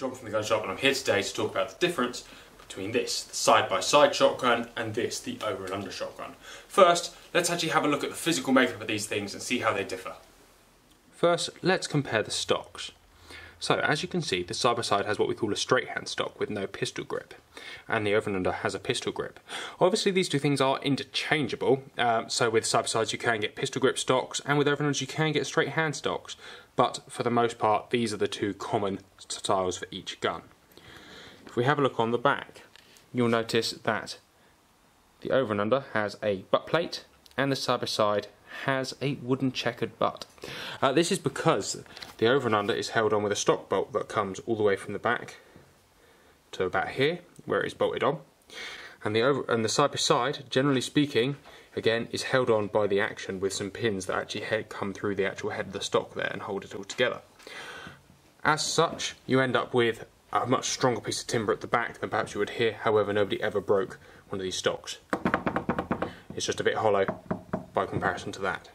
John from the Gun Shop and I'm here today to talk about the difference between this, the side-by-side -side shotgun, and this, the over and under shotgun. First, let's actually have a look at the physical makeup of these things and see how they differ. First, let's compare the stocks. So, as you can see, the side-by-side has what we call a straight hand stock with no pistol grip, and the over and under has a pistol grip. Obviously, these two things are interchangeable, um, so with side-by-sides you can get pistol grip stocks, and with over and unders you can get straight hand stocks, but for the most part, these are the two common styles for each gun. If we have a look on the back, you'll notice that the over and under has a butt plate, and the side-by-side -side has a wooden checkered butt. Uh, this is because the over and under is held on with a stock bolt that comes all the way from the back to about here, where it is bolted on. And the over and the side by side, generally speaking, again, is held on by the action with some pins that actually come through the actual head of the stock there and hold it all together. As such, you end up with a much stronger piece of timber at the back than perhaps you would here, however nobody ever broke one of these stocks. It's just a bit hollow by comparison to that.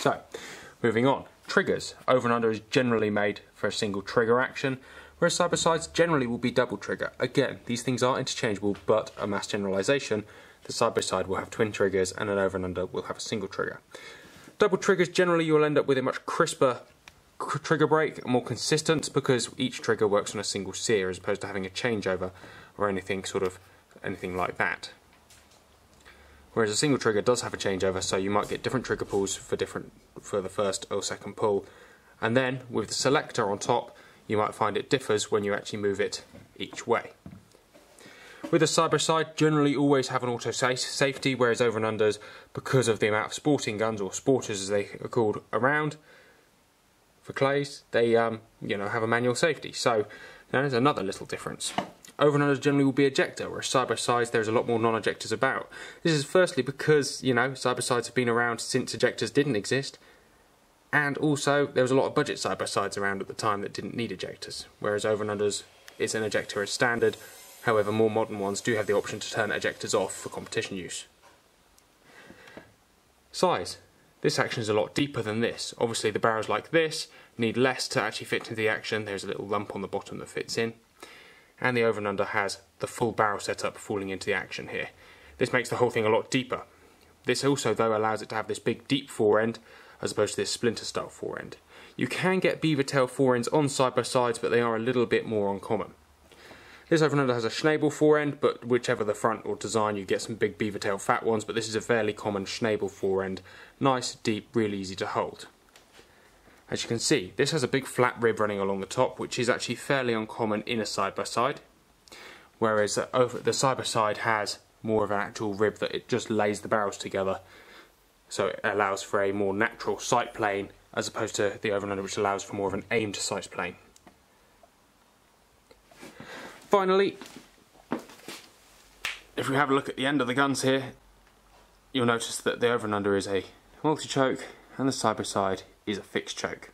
So, moving on. Triggers. Over and under is generally made for a single trigger action, whereas side-by-sides generally will be double trigger. Again, these things are interchangeable, but a mass generalization. The side-by-side -side will have twin triggers and an over and under will have a single trigger. Double triggers, generally you'll end up with a much crisper trigger break, more consistent, because each trigger works on a single sear as opposed to having a changeover or anything sort of anything like that. Whereas a single trigger does have a changeover, so you might get different trigger pulls for different for the first or second pull. And then with the selector on top, you might find it differs when you actually move it each way. With a side-by-side, generally always have an auto safety, whereas over and unders, because of the amount of sporting guns, or sporters as they are called, around, for clays, they um, you know have a manual safety. So there's another little difference. Over and unders generally will be ejector, whereas side by sides there's a lot more non-ejectors about. This is firstly because, you know, side by sides have been around since ejectors didn't exist, and also there was a lot of budget side by sides around at the time that didn't need ejectors, whereas over and unders it's an ejector as standard, however more modern ones do have the option to turn ejectors off for competition use. Size. This action is a lot deeper than this. Obviously the barrels like this need less to actually fit into the action, there's a little lump on the bottom that fits in and the over and under has the full barrel setup falling into the action here. This makes the whole thing a lot deeper. This also though allows it to have this big deep forend as opposed to this splinter style forend. You can get beaver tail forends on side by sides but they are a little bit more uncommon. This over and under has a Schnabel forend, but whichever the front or design you get some big beaver tail fat ones, but this is a fairly common Schnabel forend. Nice, deep, really easy to hold. As you can see, this has a big flat rib running along the top, which is actually fairly uncommon in a side-by-side, -side, whereas uh, over the side-by-side -side has more of an actual rib that it just lays the barrels together, so it allows for a more natural sight plane as opposed to the over and under which allows for more of an aimed sight plane. Finally, if we have a look at the end of the guns here, you'll notice that the over and under is a multi-choke and the side-by-side is a fixed choke.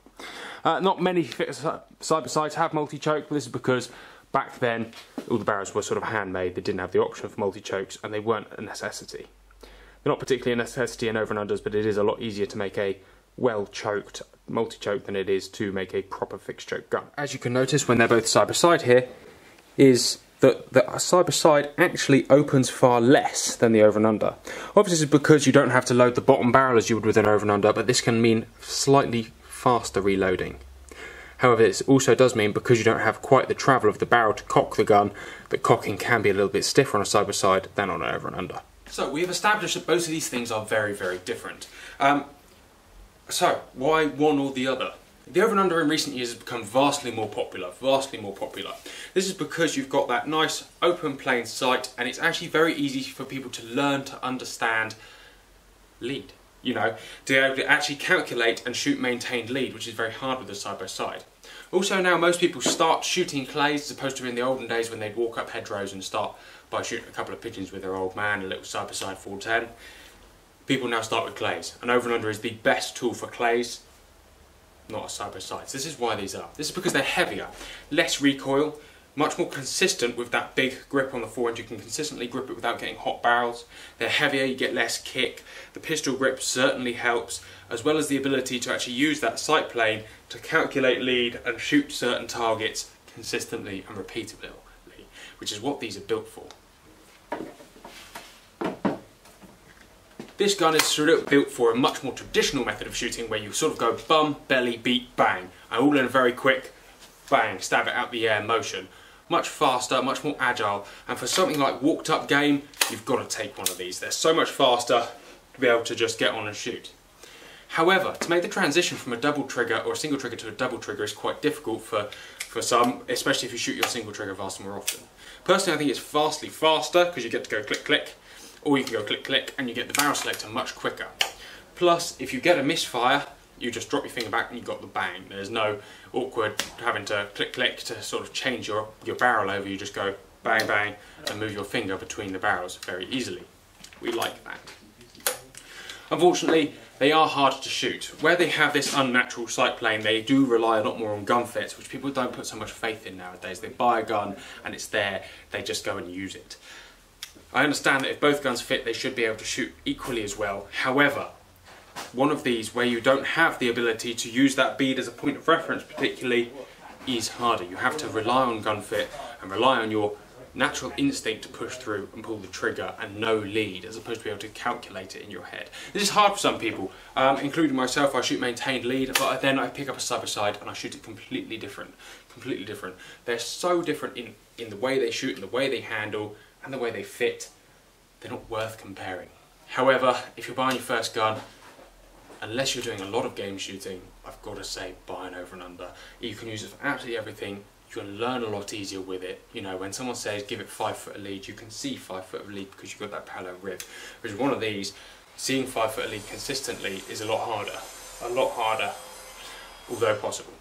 Uh, not many side-by-sides have multi-choke, but this is because back then all the barrels were sort of handmade. They didn't have the option for multi-chokes and they weren't a necessity. They're not particularly a necessity in over and unders, but it is a lot easier to make a well-choked multi-choke than it is to make a proper fixed choke gun. As you can notice when they're both side-by-side -side here, is that the side by side actually opens far less than the over and under. Obviously, is because you don't have to load the bottom barrel as you would with an over and under, but this can mean slightly faster reloading. However, this also does mean because you don't have quite the travel of the barrel to cock the gun, that cocking can be a little bit stiffer on a side by side than on an over and under. So we have established that both of these things are very, very different. Um, so why one or the other? The over and under in recent years has become vastly more popular, vastly more popular. This is because you've got that nice open plain sight and it's actually very easy for people to learn to understand lead. You know, to be able to actually calculate and shoot maintained lead, which is very hard with the side-by-side. Also now most people start shooting clays as opposed to in the olden days when they'd walk up hedgerows and start by shooting a couple of pigeons with their old man, a little side-by-side -side 410. People now start with clays. And over and under is the best tool for clays not a side by this is why these are. This is because they're heavier, less recoil, much more consistent with that big grip on the forend. You can consistently grip it without getting hot barrels. They're heavier, you get less kick. The pistol grip certainly helps, as well as the ability to actually use that sight plane to calculate lead and shoot certain targets consistently and repeatably, which is what these are built for. This gun is sort of built for a much more traditional method of shooting where you sort of go bum, belly, beat, bang, and all in a very quick bang, stab it out the air motion. Much faster, much more agile, and for something like walked up game, you've got to take one of these. They're so much faster to be able to just get on and shoot. However, to make the transition from a double trigger or a single trigger to a double trigger is quite difficult for, for some, especially if you shoot your single trigger vastly more often. Personally, I think it's vastly faster because you get to go click click, or you can go click click and you get the barrel selector much quicker. Plus, if you get a misfire, you just drop your finger back and you got the bang. There's no awkward having to click click to sort of change your, your barrel over, you just go bang bang and move your finger between the barrels very easily. We like that. Unfortunately, they are harder to shoot. Where they have this unnatural sight plane, they do rely a lot more on gun fits, which people don't put so much faith in nowadays. They buy a gun and it's there, they just go and use it. I understand that if both guns fit, they should be able to shoot equally as well. However, one of these where you don't have the ability to use that bead as a point of reference particularly is harder. You have to rely on gun fit and rely on your natural instinct to push through and pull the trigger and no lead as opposed to be able to calculate it in your head. This is hard for some people, um, including myself. I shoot maintained lead, but then I pick up a side by side and I shoot it completely different. Completely different. They're so different in, in the way they shoot and the way they handle and the way they fit. They're not worth comparing. However, if you're buying your first gun, unless you're doing a lot of game shooting, I've got to say buy an over and under. You can use it for absolutely everything you can learn a lot easier with it. You know, when someone says give it five foot of lead, you can see five foot of lead because you've got that parallel rib. Whereas one of these, seeing five foot of lead consistently is a lot harder. A lot harder, although possible.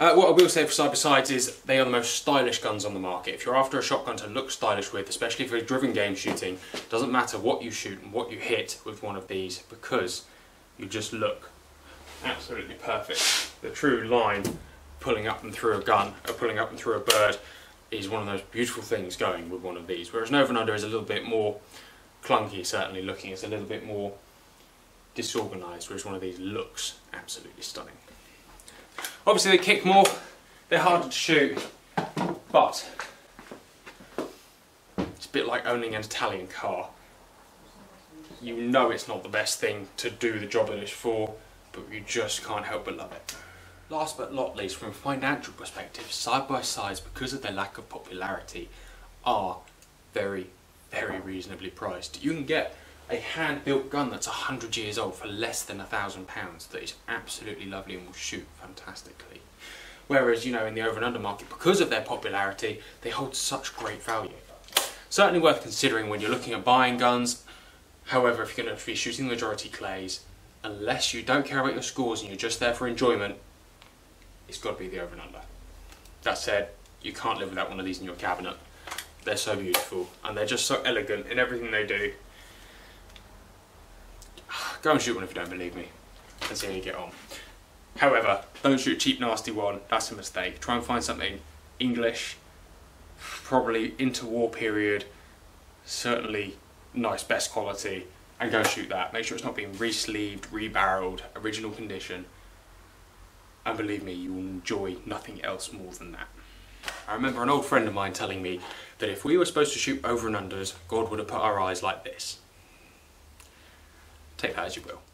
Uh, what I will say for side-by-sides is they are the most stylish guns on the market. If you're after a shotgun to look stylish with, especially for driven game shooting, doesn't matter what you shoot and what you hit with one of these because you just look absolutely perfect. The true line pulling up and through a gun or pulling up and through a bird is one of those beautiful things going with one of these. Whereas and under is a little bit more clunky, certainly looking. It's a little bit more disorganised, whereas one of these looks absolutely stunning. Obviously they kick more, they're harder to shoot, but it's a bit like owning an Italian car. You know it's not the best thing to do the job that it's for, but you just can't help but love it. Last but not least, from a financial perspective, side-by-sides, because of their lack of popularity, are very, very reasonably priced. You can get a hand-built gun that's 100 years old for less than a thousand pounds that is absolutely lovely and will shoot fantastically. Whereas, you know, in the over and under market, because of their popularity, they hold such great value. Certainly worth considering when you're looking at buying guns. However, if you're going to be shooting the majority clays, unless you don't care about your scores and you're just there for enjoyment, it's got to be the over and under. That said, you can't live without one of these in your cabinet. They're so beautiful and they're just so elegant in everything they do. Go and shoot one if you don't believe me and see how you get on. However, don't shoot a cheap nasty one, that's a mistake. Try and find something English, probably interwar period, certainly nice best quality and go shoot that. Make sure it's not being re-sleeved, re-barreled, original condition and believe me, you will enjoy nothing else more than that. I remember an old friend of mine telling me that if we were supposed to shoot over and unders, God would have put our eyes like this. Take that as you will.